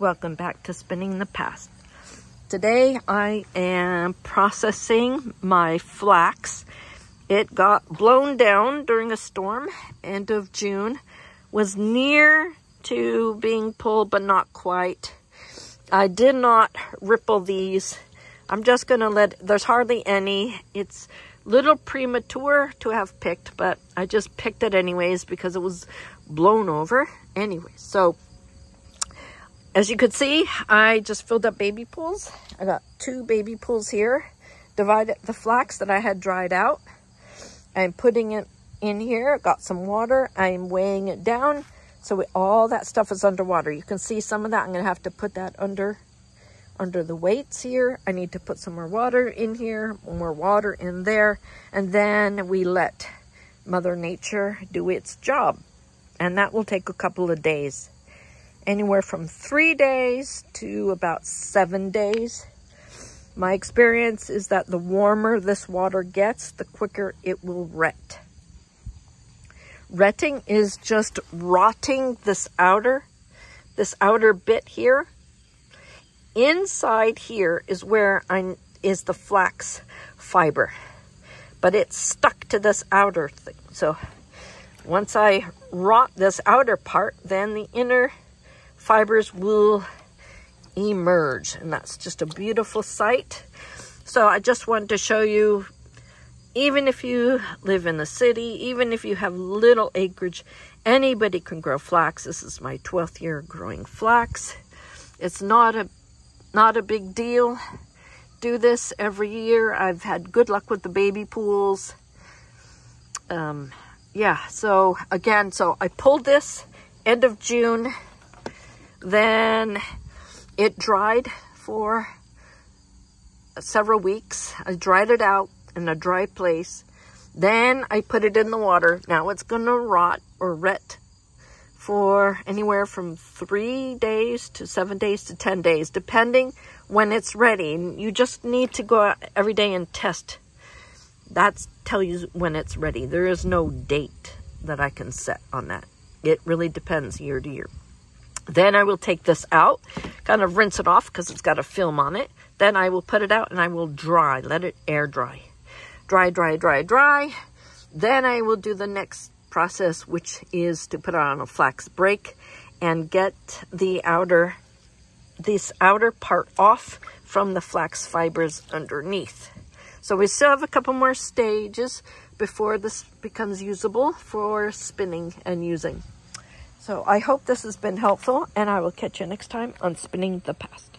Welcome back to Spinning the Past. Today I am processing my flax. It got blown down during a storm, end of June, was near to being pulled, but not quite. I did not ripple these. I'm just going to let, there's hardly any. It's little premature to have picked, but I just picked it anyways because it was blown over. Anyway, so as you could see, I just filled up baby pools. I got two baby pools here. Divided the flax that I had dried out. I'm putting it in here. Got some water. I'm weighing it down. So all that stuff is underwater. You can see some of that. I'm going to have to put that under under the weights here. I need to put some more water in here, more water in there. And then we let Mother Nature do its job. And that will take a couple of days anywhere from three days to about seven days. My experience is that the warmer this water gets, the quicker it will ret. Retting is just rotting this outer, this outer bit here. Inside here is where I is the flax fiber, but it's stuck to this outer thing. So once I rot this outer part, then the inner fibers will emerge. And that's just a beautiful sight. So I just wanted to show you, even if you live in the city, even if you have little acreage, anybody can grow flax. This is my 12th year growing flax. It's not a, not a big deal. Do this every year. I've had good luck with the baby pools. Um, yeah, so again, so I pulled this end of June then it dried for several weeks. I dried it out in a dry place. Then I put it in the water. Now it's going to rot or ret for anywhere from three days to seven days to 10 days, depending when it's ready. You just need to go out every day and test. That's tell you when it's ready. There is no date that I can set on that. It really depends year to year. Then I will take this out, kind of rinse it off because it's got a film on it. Then I will put it out and I will dry, let it air dry. Dry, dry, dry, dry. Then I will do the next process, which is to put on a flax break and get the outer, this outer part off from the flax fibers underneath. So we still have a couple more stages before this becomes usable for spinning and using. So I hope this has been helpful, and I will catch you next time on Spinning the Past.